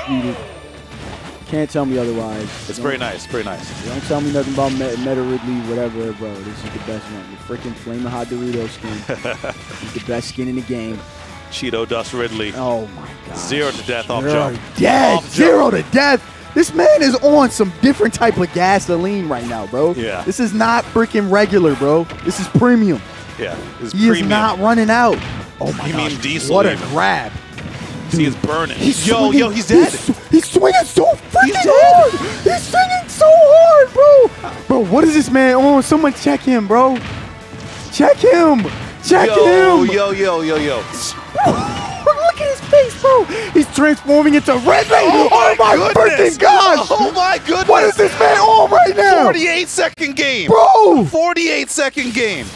undisputed. Can't tell me otherwise. It's Don't- very nice. pretty nice. Don't tell me nothing about Meta, Meta Ridley, whatever, bro. This is the best one. The freaking Flamin' Hot Dorito skin. He's the best skin in the game. Cheeto Dust Ridley. Oh my god. Zero to death off Zero jump. death. Off jump. Zero to death. This man is on some different type of gasoline right now, bro. Yeah. This is not freaking regular, bro. This is premium. Yeah. It's He premium. is not running out. Oh my You god. What a grab. See, it's burning. He's yo, swinging- yo, he's dead. He's, he's swinging so freaking He's dead. hard. He's swinging so hard, bro. Bro, what is this man on? Someone check him, bro. Check him. Check yo, him. yo, yo, yo, yo. Look at his face, bro. He's transforming into Ridley. Oh my, oh freaking goodness. gosh. Oh my goodness. What is this man on right now? 48 second game. Bro. 48 second game.